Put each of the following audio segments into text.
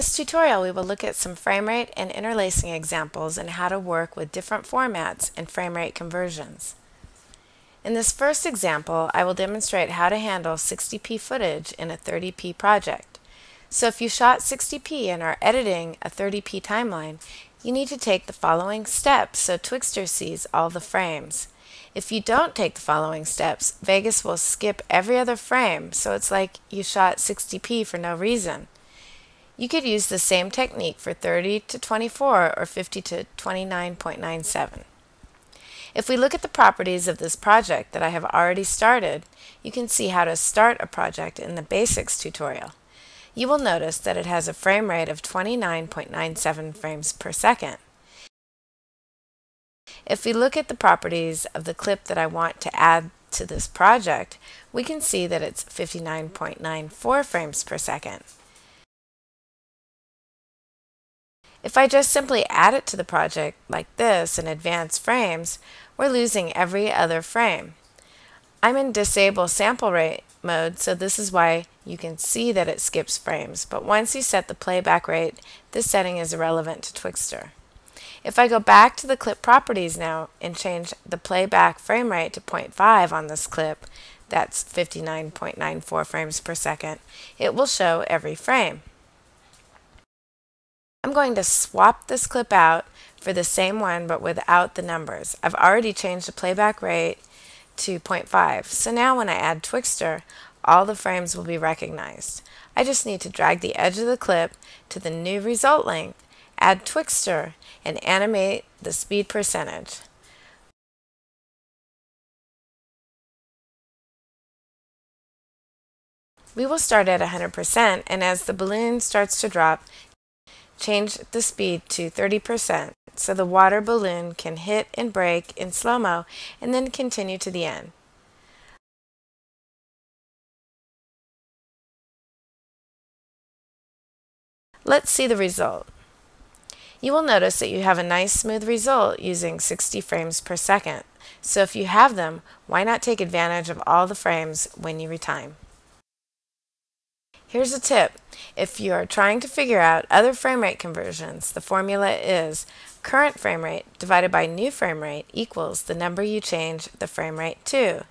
this tutorial, we will look at some frame rate and interlacing examples and how to work with different formats and frame rate conversions. In this first example, I will demonstrate how to handle 60p footage in a 30p project. So if you shot 60p and are editing a 30p timeline, you need to take the following steps so Twixtor sees all the frames. If you don't take the following steps, Vegas will skip every other frame, so it's like you shot 60p for no reason. You could use the same technique for 30 to 24 or 50 to 29.97. If we look at the properties of this project that I have already started, you can see how to start a project in the Basics tutorial. You will notice that it has a frame rate of 29.97 frames per second. If we look at the properties of the clip that I want to add to this project, we can see that it's 59.94 frames per second. If I just simply add it to the project like this in advanced frames, we're losing every other frame. I'm in disable sample rate mode, so this is why you can see that it skips frames. But once you set the playback rate, this setting is irrelevant to Twixtor. If I go back to the clip properties now and change the playback frame rate to 0.5 on this clip, that's 59.94 frames per second, it will show every frame. I'm going to swap this clip out for the same one but without the numbers. I've already changed the playback rate to 0.5. So now when I add Twixtor, all the frames will be recognized. I just need to drag the edge of the clip to the new result link, add Twixtor, and animate the speed percentage. We will start at 100% and as the balloon starts to drop, change the speed to 30% so the water balloon can hit and break in slow-mo and then continue to the end. Let's see the result. You will notice that you have a nice smooth result using 60 frames per second. So if you have them, why not take advantage of all the frames when you retime? Here's a tip. If you are trying to figure out other frame rate conversions, the formula is current frame rate divided by new frame rate equals the number you change the frame rate to.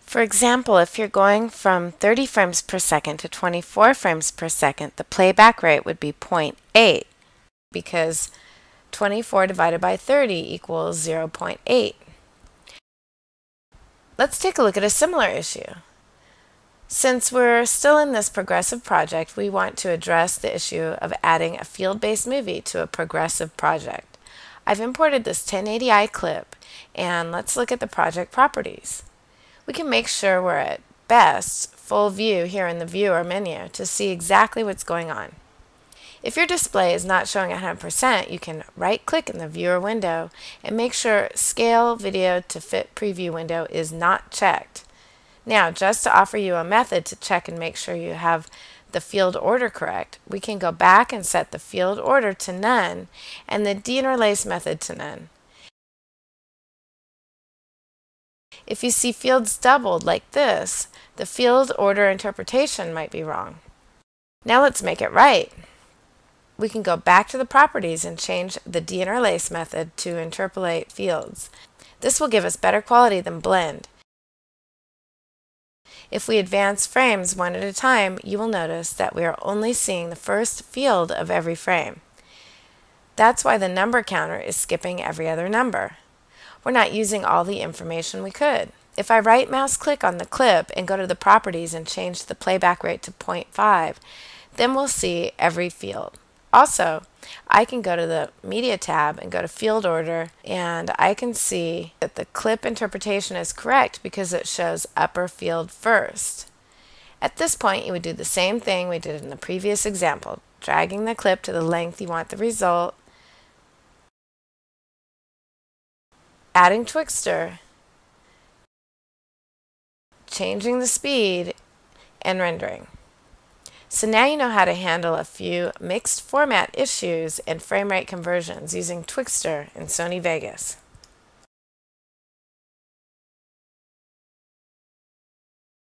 For example, if you're going from 30 frames per second to 24 frames per second, the playback rate would be 0.8 because 24 divided by 30 equals 0.8. Let's take a look at a similar issue. Since we're still in this progressive project, we want to address the issue of adding a field-based movie to a progressive project. I've imported this 1080i clip, and let's look at the project properties. We can make sure we're at best full view here in the Viewer menu to see exactly what's going on. If your display is not showing 100%, you can right-click in the Viewer window and make sure Scale Video to Fit Preview window is not checked. Now, just to offer you a method to check and make sure you have the field order correct, we can go back and set the field order to none and the deinterlace method to none. If you see fields doubled like this, the field order interpretation might be wrong. Now let's make it right. We can go back to the properties and change the deinterlace method to interpolate fields. This will give us better quality than blend. If we advance frames one at a time, you will notice that we are only seeing the first field of every frame. That's why the number counter is skipping every other number. We're not using all the information we could. If I right mouse click on the clip and go to the properties and change the playback rate to 0.5, then we'll see every field. Also, I can go to the Media tab and go to Field Order, and I can see that the clip interpretation is correct because it shows upper field first. At this point, you would do the same thing we did in the previous example, dragging the clip to the length you want the result, adding Twixtor, changing the speed, and rendering. So now you know how to handle a few mixed format issues and frame rate conversions using Twixtor and Sony Vegas.